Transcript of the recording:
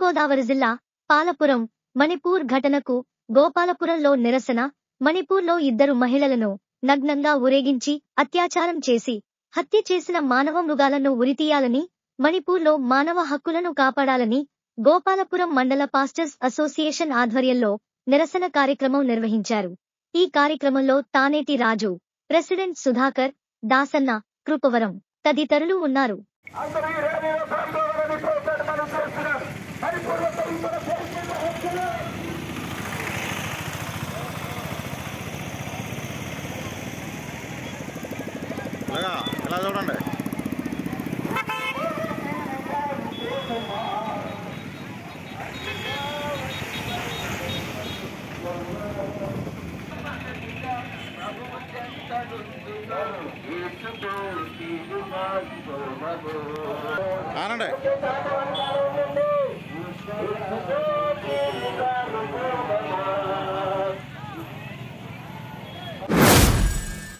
తూర్పుగోదావరి జిల్లా పాలపురం మణిపూర్ ఘటనకు గోపాలపురంలో నిరసన మణిపూర్లో ఇద్దరు మహిళలను నగ్నంగా ఊరేగించి అత్యాచారం చేసి హత్య చేసిన మానవ మృగాలను ఉరితీయాలని మణిపూర్లో మానవ హక్కులను కాపాడాలని గోపాలపురం మండల పాస్టర్స్ అసోసియేషన్ ఆధ్వర్యంలో నిరసన కార్యక్రమం నిర్వహించారు. ఈ కార్యక్రమంలో తానేటి రాజు ప్రెసిడెంట్ సుధాకర్ దాసన్న కృపవరం తదితరులు ఉన్నారు. ఇలాగా ఇలా చూడండి ఆనండి